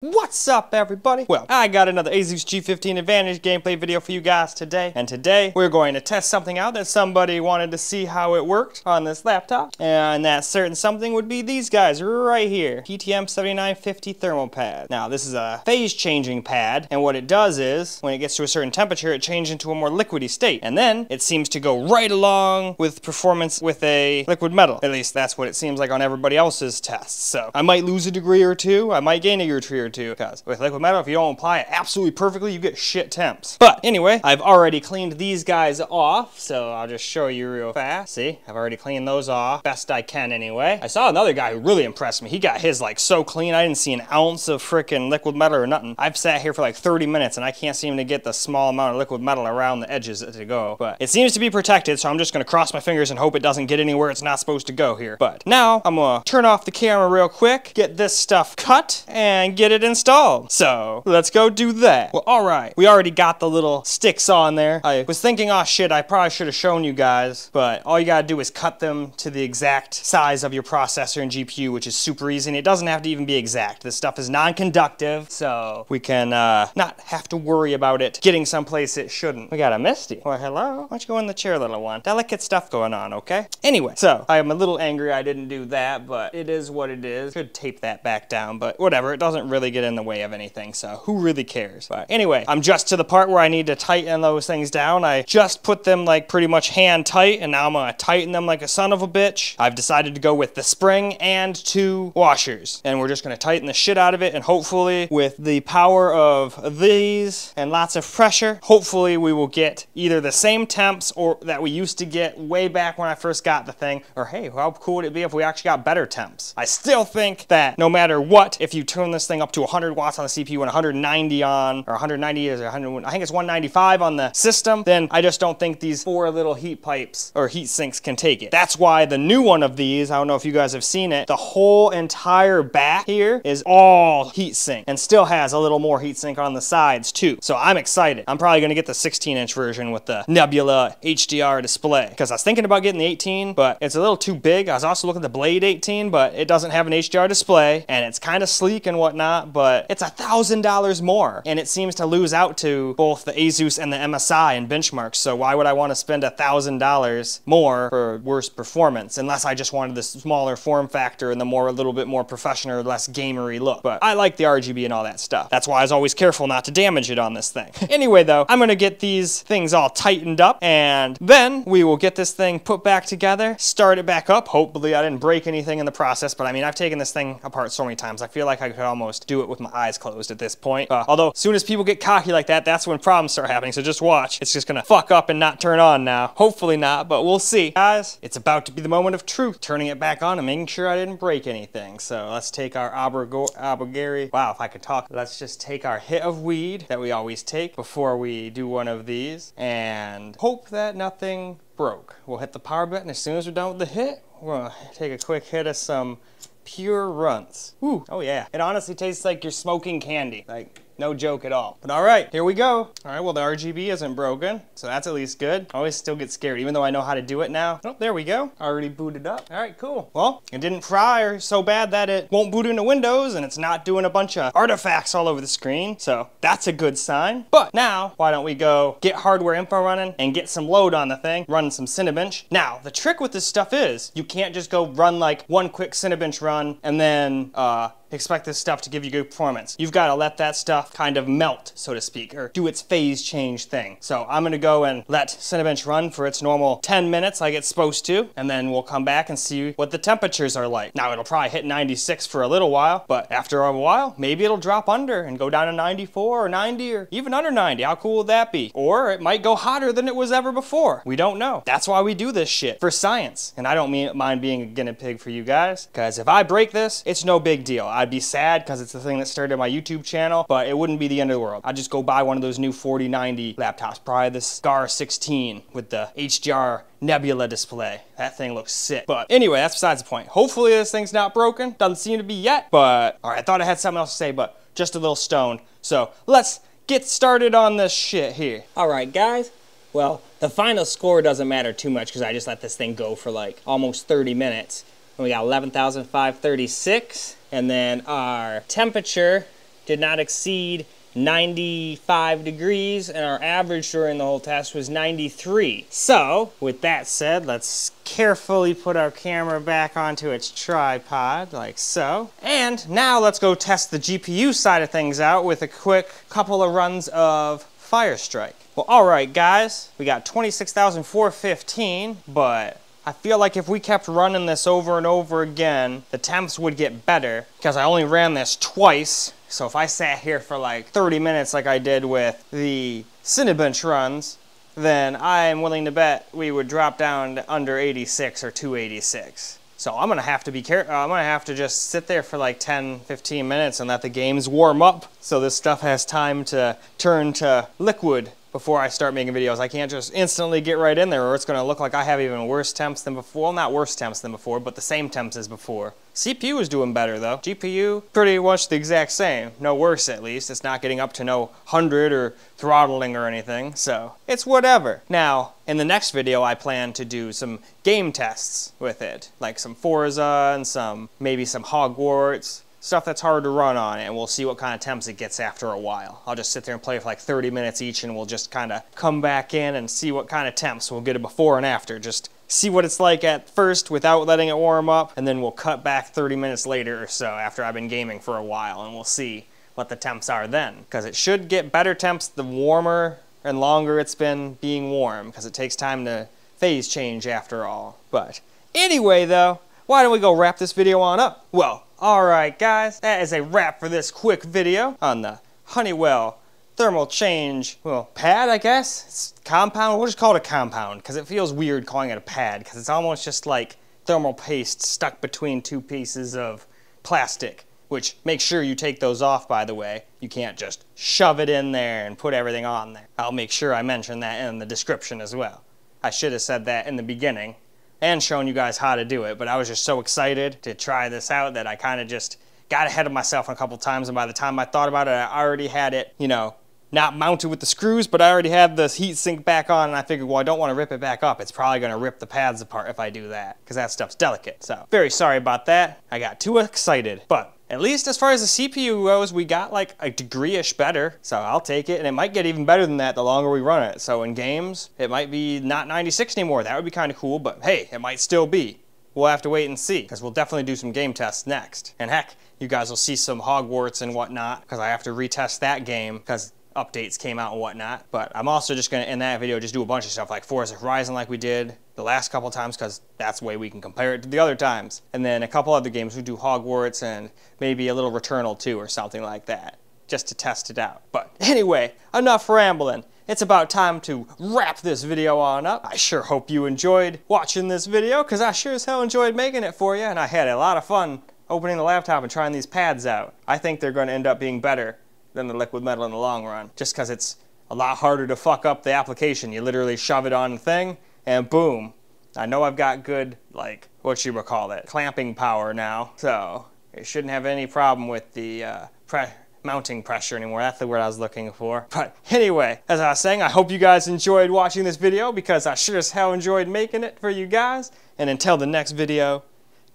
What's up everybody? Well, I got another Asus G15 Advantage gameplay video for you guys today. And today, we're going to test something out that somebody wanted to see how it worked on this laptop. And that certain something would be these guys right here. PTM 7950 thermal pad. Now, this is a phase changing pad. And what it does is, when it gets to a certain temperature, it changes into a more liquidy state. And then, it seems to go right along with performance with a liquid metal. At least that's what it seems like on everybody else's tests. So, I might lose a degree or two. I might gain a degree or two to because with liquid metal, if you don't apply it absolutely perfectly, you get shit temps. But anyway, I've already cleaned these guys off, so I'll just show you real fast. See, I've already cleaned those off, best I can anyway. I saw another guy who really impressed me. He got his like so clean, I didn't see an ounce of freaking liquid metal or nothing. I've sat here for like 30 minutes and I can't seem to get the small amount of liquid metal around the edges to go. But it seems to be protected, so I'm just gonna cross my fingers and hope it doesn't get anywhere it's not supposed to go here. But now I'm gonna turn off the camera real quick, get this stuff cut, and get it installed installed. So let's go do that. Well, all right. We already got the little sticks on there. I was thinking, oh shit, I probably should have shown you guys, but all you gotta do is cut them to the exact size of your processor and GPU, which is super easy. And it doesn't have to even be exact. This stuff is non-conductive, so we can uh, not have to worry about it getting someplace it shouldn't. We got a Misty. Well, hello. Why don't you go in the chair, little one? Delicate stuff going on, okay? Anyway, so I am a little angry I didn't do that, but it is what it is. Could tape that back down, but whatever. It doesn't really get in the way of anything, so who really cares? But anyway, I'm just to the part where I need to tighten those things down. I just put them like pretty much hand tight, and now I'm gonna tighten them like a son of a bitch. I've decided to go with the spring and two washers, and we're just gonna tighten the shit out of it, and hopefully with the power of these and lots of pressure, hopefully we will get either the same temps or that we used to get way back when I first got the thing, or hey, how cool would it be if we actually got better temps? I still think that no matter what, if you turn this thing up to 100 watts on the CPU and 190 on, or 190 is 100, I think it's 195 on the system, then I just don't think these four little heat pipes or heat sinks can take it. That's why the new one of these, I don't know if you guys have seen it, the whole entire back here is all heat sink and still has a little more heat sink on the sides too. So I'm excited. I'm probably gonna get the 16 inch version with the Nebula HDR display because I was thinking about getting the 18, but it's a little too big. I was also looking at the Blade 18, but it doesn't have an HDR display and it's kind of sleek and whatnot, but it's a thousand dollars more and it seems to lose out to both the Asus and the MSI and benchmarks. So why would I want to spend a thousand dollars more for worse performance unless I just wanted the smaller form factor and the more a little bit more professional, less gamery look. But I like the RGB and all that stuff. That's why I was always careful not to damage it on this thing. anyway though, I'm gonna get these things all tightened up and then we will get this thing put back together, start it back up. Hopefully I didn't break anything in the process, but I mean I've taken this thing apart so many times. I feel like I could almost do it with my eyes closed at this point. Uh, although as soon as people get cocky like that, that's when problems start happening. So just watch. It's just gonna fuck up and not turn on now. Hopefully not, but we'll see. Guys, it's about to be the moment of truth. Turning it back on and making sure I didn't break anything. So let's take our Abogari. Wow, if I could talk. Let's just take our hit of weed that we always take before we do one of these and hope that nothing broke. We'll hit the power button as soon as we're done with the hit. We're gonna take a quick hit of some pure runts. Ooh, oh yeah. It honestly tastes like you're smoking candy. Like, no joke at all. But all right, here we go. All right, well, the RGB isn't broken, so that's at least good. I always still get scared, even though I know how to do it now. Oh, there we go. Already booted up. All right, cool. Well, it didn't fry or so bad that it won't boot into Windows, and it's not doing a bunch of artifacts all over the screen, so that's a good sign. But now, why don't we go get hardware info running and get some load on the thing, run some Cinebench. Now, the trick with this stuff is you can't just go run like one quick Cinebench run and then uh, expect this stuff to give you good performance. You've got to let that stuff kind of melt, so to speak, or do its phase change thing. So I'm gonna go and let Cinebench run for its normal 10 minutes like it's supposed to, and then we'll come back and see what the temperatures are like. Now it'll probably hit 96 for a little while, but after a while, maybe it'll drop under and go down to 94 or 90 or even under 90. How cool would that be? Or it might go hotter than it was ever before. We don't know. That's why we do this shit, for science. And I don't mean mind being a guinea pig for you guys, because if I break this, it's no big deal. I'd be sad because it's the thing that started my YouTube channel, but it wouldn't be the end of the world. I'd just go buy one of those new 4090 laptops, probably the Scar 16 with the HDR Nebula display. That thing looks sick. But anyway, that's besides the point. Hopefully this thing's not broken. Doesn't seem to be yet, but all right, I thought I had something else to say, but just a little stoned. So let's get started on this shit here. All right, guys. Well, the final score doesn't matter too much because I just let this thing go for like almost 30 minutes. And we got 11,536. And then our temperature did not exceed 95 degrees and our average during the whole test was 93. So, with that said, let's carefully put our camera back onto its tripod like so. And now let's go test the GPU side of things out with a quick couple of runs of Firestrike. Well, all right, guys, we got 26,415, but I feel like if we kept running this over and over again, the temps would get better because I only ran this twice. So if I sat here for like 30 minutes like I did with the Cinebench runs, then I am willing to bet we would drop down to under 86 or 286. So I'm gonna have to be careful. I'm gonna have to just sit there for like 10, 15 minutes and let the games warm up so this stuff has time to turn to liquid before I start making videos. I can't just instantly get right in there or it's to look like I have even worse temps than before. Well, not worse temps than before, but the same temps as before. CPU is doing better though. GPU, pretty much the exact same. No worse at least. It's not getting up to no 100 or throttling or anything, so it's whatever. Now, in the next video, I plan to do some game tests with it, like some Forza and some, maybe some Hogwarts, stuff that's hard to run on and we'll see what kind of temps it gets after a while. I'll just sit there and play for like 30 minutes each and we'll just kind of come back in and see what kind of temps. We'll get a before and after, just see what it's like at first without letting it warm up and then we'll cut back 30 minutes later or so after I've been gaming for a while and we'll see what the temps are then. Because it should get better temps the warmer and longer it's been being warm because it takes time to phase change after all. But anyway though, why don't we go wrap this video on up? Well, alright guys, that is a wrap for this quick video on the Honeywell thermal change, well, pad, I guess? It's compound? We'll just call it a compound, because it feels weird calling it a pad, because it's almost just like thermal paste stuck between two pieces of plastic, which make sure you take those off, by the way. You can't just shove it in there and put everything on there. I'll make sure I mention that in the description as well. I should have said that in the beginning, and shown you guys how to do it. But I was just so excited to try this out that I kind of just got ahead of myself a couple times. And by the time I thought about it, I already had it, you know, not mounted with the screws, but I already had the heat sink back on. And I figured, well, I don't want to rip it back up. It's probably going to rip the pads apart if I do that because that stuff's delicate. So very sorry about that. I got too excited, but at least as far as the CPU goes, we got like a degree-ish better, so I'll take it, and it might get even better than that the longer we run it. So in games, it might be not 96 anymore. That would be kind of cool, but hey, it might still be. We'll have to wait and see, because we'll definitely do some game tests next. And heck, you guys will see some Hogwarts and whatnot, because I have to retest that game, because updates came out and whatnot. But I'm also just going to, in that video, just do a bunch of stuff like Forza Horizon like we did the last couple times because that's the way we can compare it to the other times. And then a couple other games, we do Hogwarts and maybe a little Returnal 2 or something like that, just to test it out. But anyway, enough rambling. It's about time to wrap this video on up. I sure hope you enjoyed watching this video because I sure as hell enjoyed making it for you and I had a lot of fun opening the laptop and trying these pads out. I think they're going to end up being better than the liquid metal in the long run, just because it's a lot harder to fuck up the application. You literally shove it on the thing, and boom. I know I've got good, like, what you would call it, clamping power now, so it shouldn't have any problem with the uh, pre mounting pressure anymore. That's the word I was looking for. But anyway, as I was saying, I hope you guys enjoyed watching this video because I sure as hell enjoyed making it for you guys. And until the next video,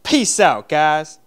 peace out, guys.